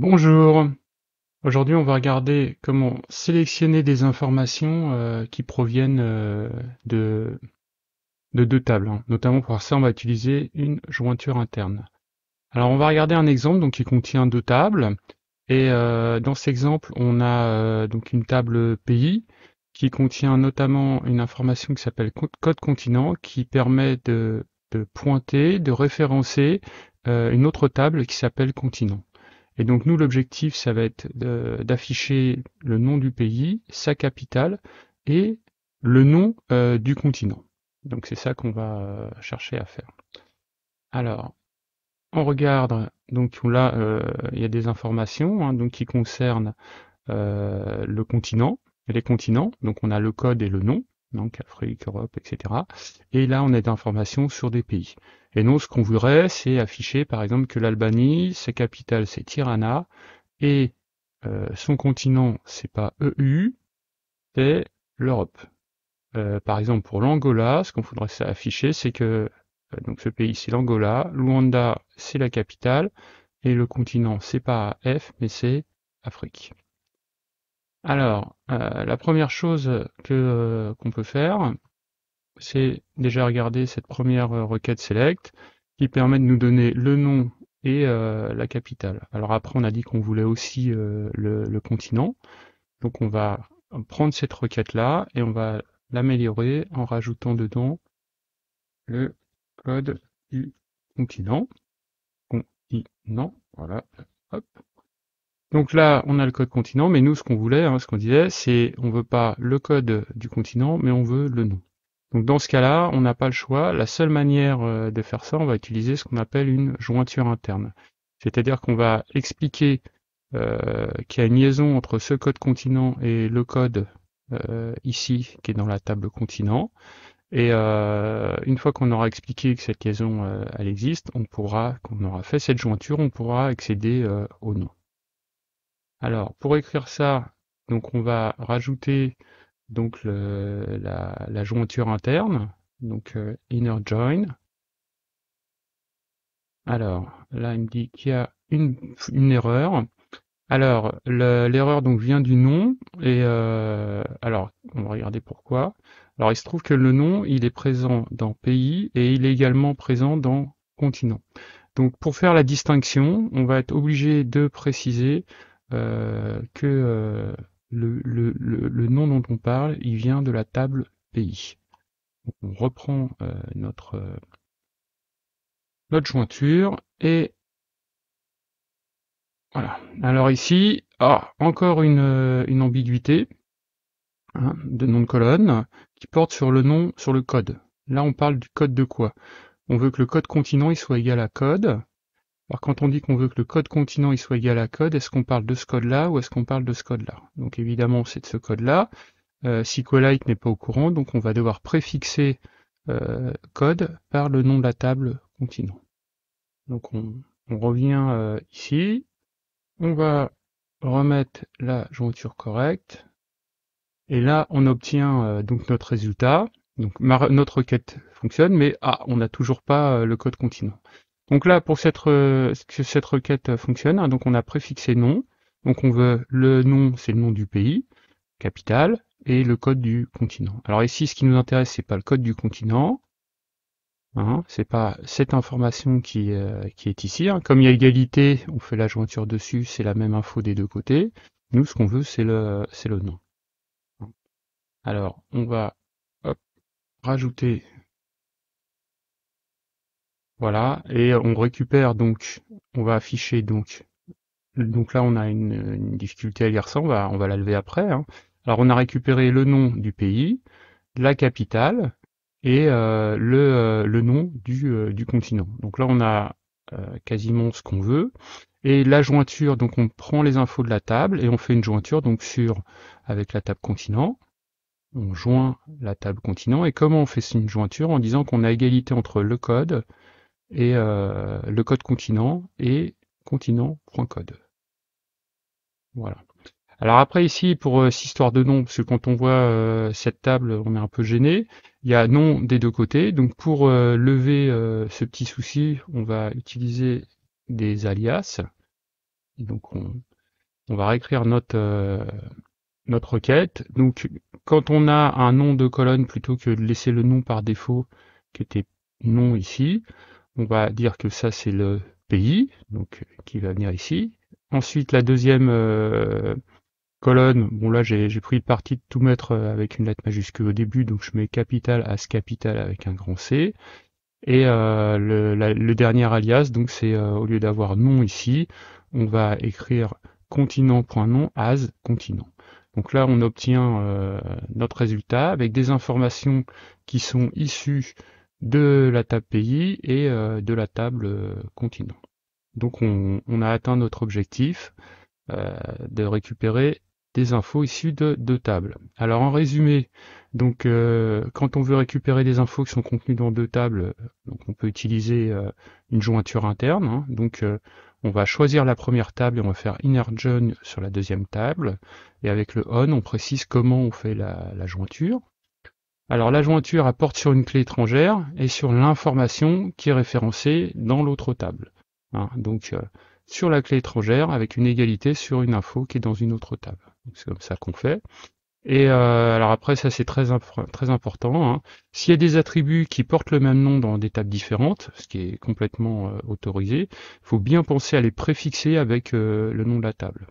Bonjour. Aujourd'hui, on va regarder comment sélectionner des informations euh, qui proviennent euh, de, de deux tables. hein. Notamment pour ça, on va utiliser une jointure interne. Alors, on va regarder un exemple donc qui contient deux tables. Et euh, dans cet exemple, on a donc une table pays qui contient notamment une information qui s'appelle co- code continent qui permet de, pointer, de référencer une autre table qui s'appelle continent. Et donc nous, l'objectif, ça va être d'afficher le nom du pays, sa capitale et le nom euh, du continent. Donc c'est ça qu'on va euh, chercher à faire. Alors, on regarde, donc là, euh, il y a des informations hein, donc qui concernent le continent et les continents. Donc on a le code et le nom, donc Afrique, Europe, etc. Et là, on a des informations sur des pays. Et nous, ce qu'on voudrait, c'est afficher, par exemple, que l'Albanie, sa capitale, c'est Tirana, et euh, son continent, c'est pas EU, c'est l'Europe. Euh, par exemple, pour l'Angola, ce qu'on voudrait afficher, c'est que euh, donc ce pays, c'est l'Angola, Luanda, c'est la capitale, et le continent, c'est pas F, mais c'est Afrique. Alors, euh, la première chose que euh, qu'on peut faire, c'est déjà regarder cette première euh, requête select qui permet de nous donner le nom et euh, la capitale. Alors après, on a dit qu'on voulait aussi le, le continent. Donc on va prendre cette requête-là et on va l'améliorer en rajoutant dedans le code du continent. Continent, voilà, hop. Donc là, on a le code continent, mais nous, ce qu'on voulait, hein, ce qu'on disait, c'est on veut pas le code du continent, mais on veut le nom. Donc dans ce cas-là, on n'a pas le choix. La seule manière euh, de faire ça, on va utiliser ce qu'on appelle une jointure interne. C'est-à-dire qu'on va expliquer euh, qu'il y a une liaison entre ce code continent et le code euh, ici, qui est dans la table continent. Et euh, une fois qu'on aura expliqué que cette liaison euh, elle existe, on pourra, qu'on aura fait cette jointure, on pourra accéder euh, au nom. Alors pour écrire ça, donc on va rajouter donc la, jointure interne, donc euh, inner join. Alors là il me dit qu'il y a une, erreur. Alors le- l'erreur donc vient du nom et euh, alors on va regarder pourquoi. Alors il se trouve que le nom il est présent dans pays et il est également présent dans continent. Donc pour faire la distinction, on va être obligé de préciser euh, que euh, le, nom dont on parle, il vient de la table pays. On reprend euh, notre, notre jointure et voilà. Alors ici, ah, encore une, une ambiguïté hein, de nom de colonne qui porte sur le nom, sur le code. Là, on parle du code de quoi? On veut que le code continent il soit égal à code. Alors quand on dit qu'on veut que le code continent il soit égal à code, est-ce qu'on parle de ce code-là ou est-ce qu'on parle de ce code-là? Donc évidemment, c'est de ce code-là. Euh, SQLite n'est pas au courant, donc on va devoir préfixer euh, code par le nom de la table continent. Donc on, on revient euh, ici, on va remettre la jointure correcte, et là on obtient euh, donc notre résultat. Donc ma- notre requête fonctionne, mais ah, on n'a toujours pas euh, le code continent. Donc là, pour cette, que cette requête fonctionne, hein, donc on a préfixé nom, donc on veut le nom, c'est le nom du pays, capitale, et le code du continent. Alors ici, ce qui nous intéresse, c'est pas le code du continent, hein, c'est pas cette information qui, euh, est ici. hein. Comme il y a égalité, on fait la jointure dessus, c'est la même info des deux côtés. Nous, ce qu'on veut, c'est le, c'est le nom. Alors, on va hop, rajouter voilà, et on récupère donc, on va afficher donc, donc là on a une, difficulté à lire ça, on va, on va la lever après. hein. Alors on a récupéré le nom du pays, la capitale et euh, le, euh, le nom du, euh, du continent. Donc là on a quasiment ce qu'on veut. Et la jointure, donc on prend les infos de la table et on fait une jointure donc sur avec la table continent. On joint la table continent et comment on fait une jointure en disant qu'on a égalité entre le code et euh, le code continent et continent.code. Voilà. Alors après ici, pour euh, cette histoire de nom, parce que quand on voit euh, cette table, on est un peu gêné, il y a nom des deux côtés. Donc pour euh, lever ce petit souci, on va utiliser des alias. Donc on, on va réécrire notre, notre requête. Donc quand on a un nom de colonne plutôt que de laisser le nom par défaut qui était nom ici, on va dire que ça c'est le pays, donc qui va venir ici. Ensuite la deuxième euh, colonne, bon là j'ai pris le parti de tout mettre euh, avec une lettre majuscule au début, donc je mets capital as capital avec un grand C. Et euh, le, dernier alias, donc c'est au lieu d'avoir nom ici, on va écrire continent.nom as continent. Donc là, on obtient euh, notre résultat avec des informations qui sont issues de la table pays et euh, de la table euh, continent. Donc on, a atteint notre objectif de récupérer des infos issues de deux tables. Alors en résumé, donc quand on veut récupérer des infos qui sont contenues dans deux tables, donc on peut utiliser une jointure interne. Hein. donc on va choisir la première table et on va faire inner join sur la deuxième table. Et avec le on, on précise comment on fait la, jointure. Alors la jointure apporte sur une clé étrangère et sur l'information qui est référencée dans l'autre table. Hein, donc euh, sur la clé étrangère avec une égalité sur une info qui est dans une autre table. C'est comme ça qu'on fait. Et euh, alors après, ça c'est très, très important. Hein. S'il y a des attributs qui portent le même nom dans des tables différentes, ce qui est complètement euh, autorisé, il faut bien penser à les préfixer avec le nom de la table.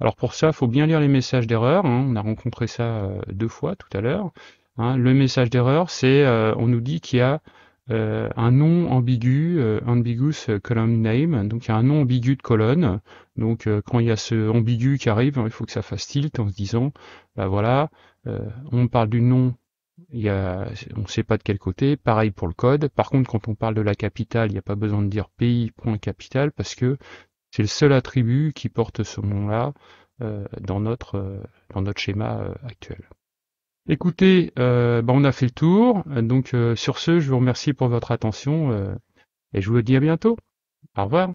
Alors pour ça, il faut bien lire les messages d'erreur. Hein. On a rencontré ça deux fois tout à l'heure. Hein. Le message d'erreur, c'est on nous dit qu'il y a euh, un nom ambigu, euh, ambiguous column name, donc il y a un nom ambigu de colonne. Donc euh, quand il y a ce ambigu qui arrive, il faut que ça fasse tilt en se disant, bah voilà, on parle du nom, il y a, on ne sait pas de quel côté. Pareil pour le code. Par contre, quand on parle de la capitale, il n'y a pas besoin de dire pays.capital parce que c'est le seul attribut qui porte ce nom-là dans notre dans notre schéma actuel. Écoutez, euh, bah, on a fait le tour. Donc euh, sur ce, je vous remercie pour votre attention euh, et je vous dis à bientôt. Au revoir.